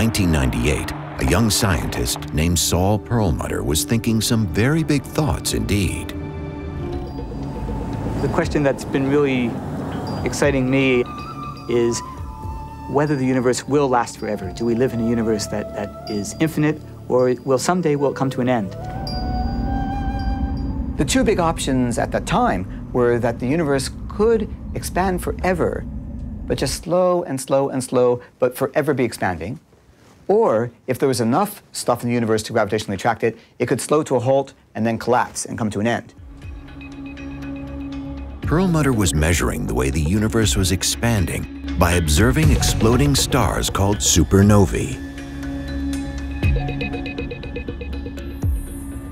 1998, a young scientist named Saul Perlmutter was thinking some very big thoughts indeed. The question that's been really exciting me is whether the universe will last forever. Do we live in a universe that, that is infinite, or will someday will it come to an end? The two big options at that time were that the universe could expand forever, but just slow and slow and slow, but forever be expanding. Or if there was enough stuff in the universe to gravitationally attract it, it could slow to a halt and then collapse and come to an end. Perlmutter was measuring the way the universe was expanding by observing exploding stars called supernovae.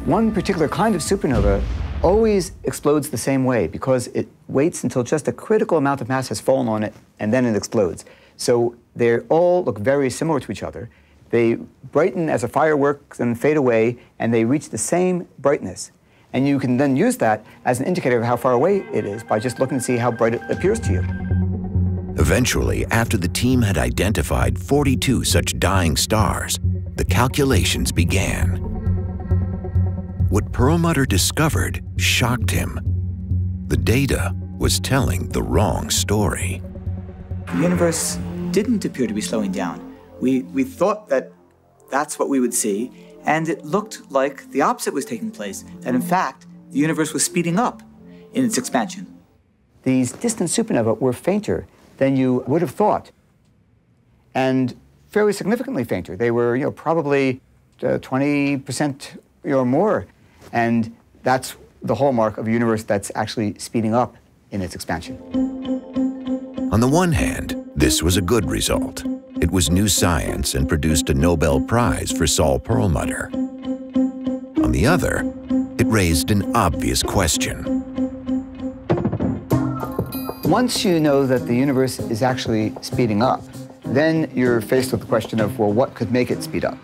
One particular kind of supernova always explodes the same way because it waits until just a critical amount of mass has fallen on it and then it explodes. So they all look very similar to each other. They brighten as a firework and fade away, and they reach the same brightness. And you can then use that as an indicator of how far away it is by just looking to see how bright it appears to you. Eventually, after the team had identified 42 such dying stars, the calculations began. What Perlmutter discovered shocked him. The data was telling the wrong story. The universe didn't appear to be slowing down. We, we thought that that's what we would see, and it looked like the opposite was taking place, that in fact, the universe was speeding up in its expansion. These distant supernovae were fainter than you would have thought, and fairly significantly fainter. They were, you know, probably 20% uh, or more, and that's the hallmark of a universe that's actually speeding up in its expansion. On the one hand, this was a good result. It was new science and produced a Nobel Prize for Saul Perlmutter. On the other, it raised an obvious question. Once you know that the universe is actually speeding up, then you're faced with the question of, well, what could make it speed up?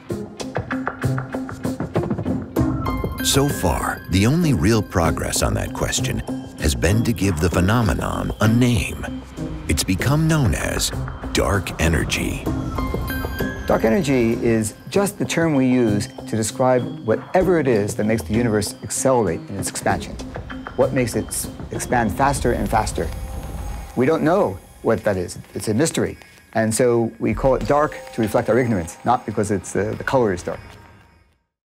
So far, the only real progress on that question has been to give the phenomenon a name. It's become known as dark energy. Dark energy is just the term we use to describe whatever it is that makes the universe accelerate in its expansion. What makes it expand faster and faster we don't know what that is. It's a mystery. And so we call it dark to reflect our ignorance, not because it's, uh, the color is dark.